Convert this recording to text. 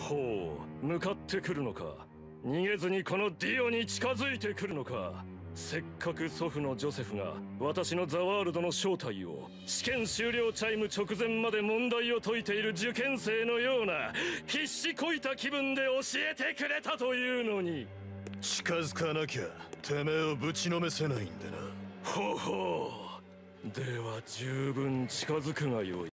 ほう向かってくるのか。逃げずにこのディオに近づいてくるのか。せっかく祖父のジョセフが私のザワールドの正体を試験終了チャイム直前まで問題を解いている受験生のような必死こいた気分で教えてくれたというのに。近づかなきゃてめえをぶちのめせないんでな。ほうほう。では十分近づくがよい。